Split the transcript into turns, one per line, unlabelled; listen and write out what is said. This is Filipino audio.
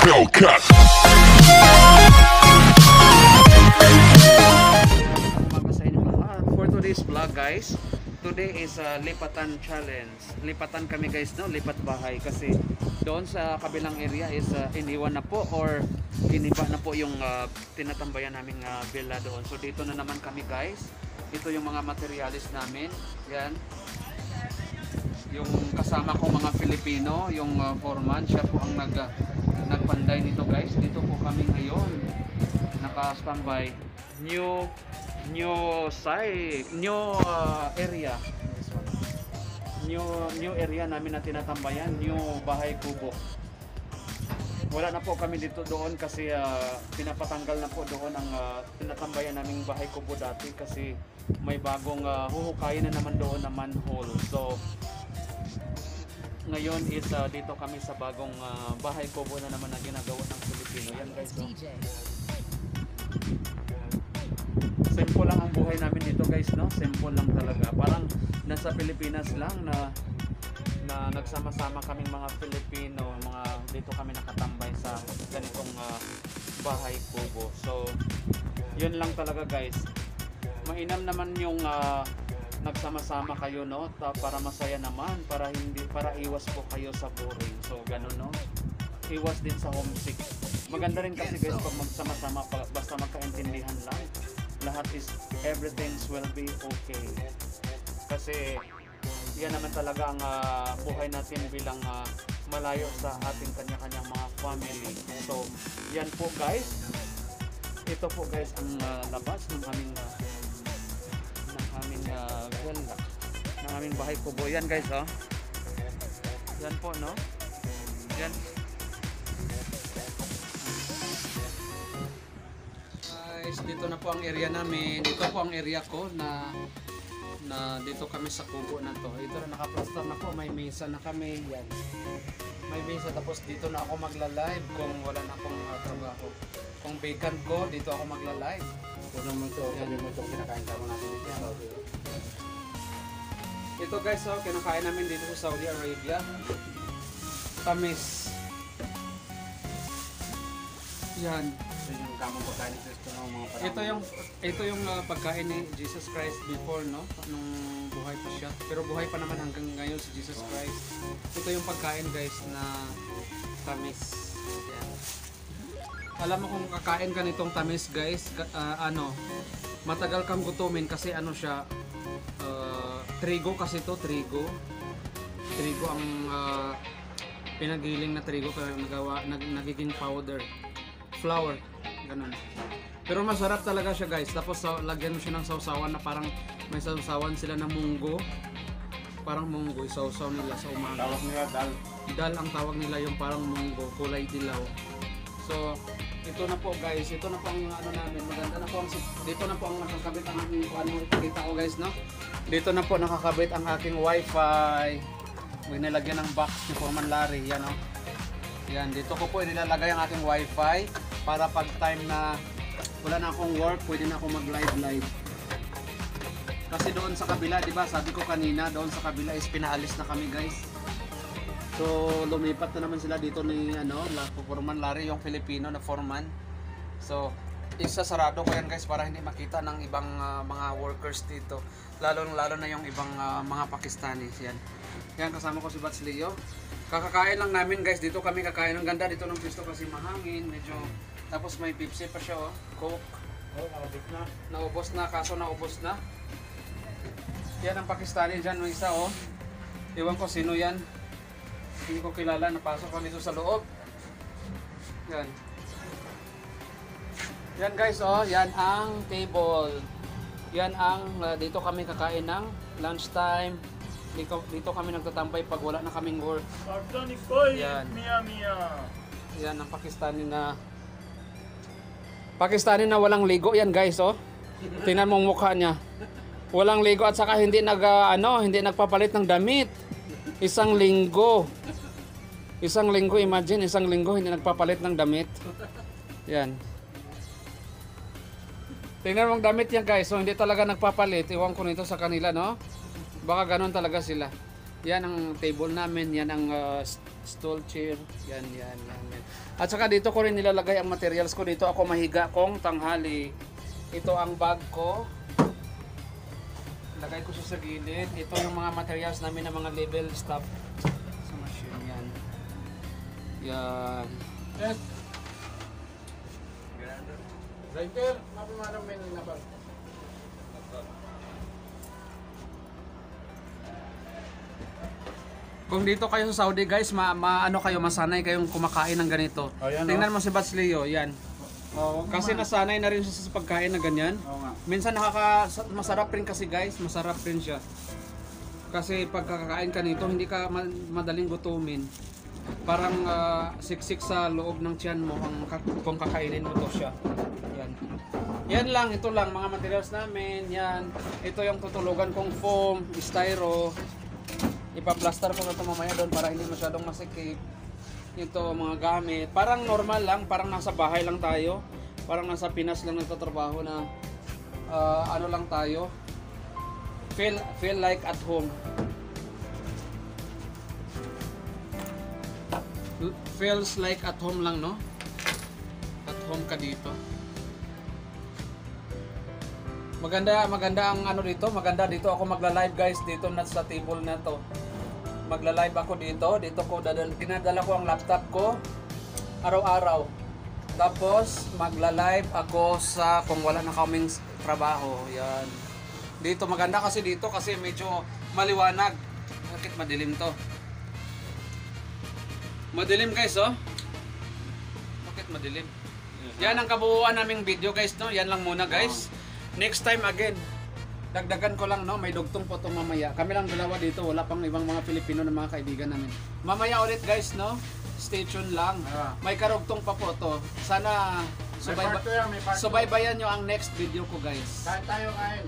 Inyo lahat. For today's vlog guys, today is a lipatan challenge. Lipatan kami guys no, lipat bahay kasi doon sa kabilang area is uh, iniwan na po or iniba na po yung uh, tinatambayan naming uh, villa doon. So dito na naman kami guys. Ito yung mga materialis namin. Yan. Yung kasama ko mga Filipino, yung uh, foreman, siya po ang nag, uh, nagpanday nito guys. Dito po kami ngayon. Naka-standby. New new site, new uh, area. New new area namin na tinatambayan, new bahay kubo. Wala na po kami dito doon kasi uh, pinapatanggal na po doon ang uh, tinatambayan naming bahay kubo dati kasi may bagong uh, huhukayin na naman doon na manhole. So ngayon is uh, dito kami sa bagong uh, bahay kubo na naman na ginagawa ng Pilipino. Yan guys. oh. simple lang ang buhay namin dito guys no simple lang talaga parang nasa Pilipinas lang na na nagsama-sama kaming mga Filipino mga dito kami nakatambay sa ganitong ah, bahay kubo so yun lang talaga guys mainam naman yung ah, nagsama-sama kayo no? Ta- para masaya naman para hindi para iwas po kayo sa boring. So ganun no? Iwas din sa homesick. Maganda rin kasi guys pag magsama-sama basta magkaintindihan lang. Lahat is everything will be okay. Kasi yan naman talaga ang ah, buhay natin bilang ah, malayo sa ating kanya-kanyang mga family. So yan po guys. Ito po guys ang ah, labas ng aming ng aming uh, villa ng aming bahay kubo yan guys oh. Yan po no? Yan. Guys dito na po ang area namin. Dito po ang area ko na na dito kami sa kubo na to. Ito na nakaplaster na po. May mesa na kami. Yan. May mesa. Tapos dito na ako magla-live kung wala na akong uh, trabaho. Kung vacant ko dito ako magla-live
Kuno mo ito, sabi mo ito, kinakain ka mo natin ito.
ito guys oh, kinakain namin dito sa Saudi Arabia tamis yan
Ito yung kamong pagkain ni Cristo ng mga.
Ito yung ito yung uh, pagkain ni Jesus Christ before no nung buhay pa siya. Pero buhay pa naman hanggang ngayon si Jesus Christ. Ito yung pagkain guys na tamis. Yan. Alam mo kung kakain ka nitong tamis guys, ah, ano, matagal kang gutumin kasi ano siya uh, trigo kasi to trigo. Trigo ang uh, pinagiling na trigo kaya nagawa nag, nagiging powder. Flour, ganun. Pero masarap talaga siya guys. Tapos sa, lagyan mo siya ng sausawan na parang may sausawan sila na munggo. Parang munggo, isausaw nila sa umaga.
Tawag nila dal.
Dal ang tawag nila yung parang munggo, kulay dilaw. So, ito na po guys, ito na po ang ano namin, maganda na po ang dito na po ang nakakabit ang aking ano ipakita ko guys, no? Dito na po nakakabit ang aking wifi. May nilagyan ng box ni Foreman Larry, yan oh. Yan, dito ko po nilalagay ang aking wifi para pag time na wala na akong work, pwede na ako mag-live live. Kasi doon sa kabila, di ba, sabi ko kanina, doon sa kabila is pinaalis na kami guys. So lumipat na naman sila dito ni ano, La Foreman Larry, yung Filipino na foreman. So isasarado ko yan guys para hindi makita ng ibang ah, mga workers dito. Lalo lalo na yung ibang ah, mga Pakistanis yan. Yan kasama ko si Bats Leo. Kakakain lang namin guys, dito kami kakain. Ang ganda dito ng pisto kasi mahangin, medyo tapos may Pepsi pa siya oh, Coke.
Oh, nakabit na.
Naubos na, kaso naubos na. Yan ang Pakistani may isa oh. Iwan ko sino yan. Hindi ko kilala, napasok kami dito sa loob. Yan. Yan guys oh, yan ang table. Yan ang, uh, dito kami kakain ng lunchtime. Dito, dito kami nagtatambay pag wala na kaming work.
Sardonic boy,
Yan.
Mia Mia.
Yan ang Pakistani na Pakistani na walang ligo yan guys oh. Tingnan mo mukha niya. Walang ligo at saka hindi nag ah, ano, hindi nagpapalit ng damit. Isang linggo. Isang linggo, imagine, isang linggo hindi nagpapalit ng damit. Yan. Tingnan mo ang damit yan guys. So hindi talaga nagpapalit. Iwan ko nito sa kanila no. Baka ganun talaga sila. Yan ang table namin, yan ang uh, stool chair, yan, yan, yan, yan. At saka dito ko rin nilalagay ang materials ko. Dito ako mahiga kong tanghali. Ito ang bag ko. Lagay ko siya sa gilid. Ito yung mga materials namin ng mga label stuff. Yan.
Yes. Driver, mapimarang may nabal.
Kung dito kayo sa Saudi guys, ma, ma- ano kayo masanay kayong kumakain ng ganito.
Oh, yan,
Tingnan mo si Basleo, yan.
Oo,
Kasi nasanay na rin siya sa pagkain na ganyan.
Oo nga.
Minsan nakaka sa- masarap rin kasi guys, masarap rin siya. Kasi pagkakain ka nito, hindi ka ma- madaling gutumin. Parang ah, siksik sa loob ng tiyan mo ang kung kakainin mo to siya. Yan. Yan lang, ito lang mga materials namin. Yan. Ito yung tutulugan kong foam, styro. Ipa-plaster ko na ito mamaya doon para hindi masyadong masikip. Ito mga gamit. Parang normal lang, parang nasa bahay lang tayo. Parang nasa Pinas lang nagtatrabaho na ah, ano lang tayo. Feel feel like at home. Feels like at home lang, no? At home ka dito. Maganda, maganda ang ano dito, maganda dito ako magla-live guys dito na sa table na to. Magla-live ako dito, dito ko dadal dinadala ko ang laptop ko araw-araw. Tapos magla-live ako sa kung wala na kaming trabaho, yan. Dito maganda kasi dito kasi medyo maliwanag. Bakit madilim to? Madilim guys, oh. Bakit madilim? Yan ang kabuuan naming video guys, no? Yan lang muna guys. Next time again. Dagdagan ko lang, no? May dugtong po itong mamaya. Kami lang dalawa dito. Wala pang ibang mga Pilipino na mga kaibigan namin. Mamaya ulit guys, no? Stay tuned lang.
Ah.
May karugtong pa po to. Sana subayba subaybayan nyo ang next video ko guys.
Kain tayo, kain.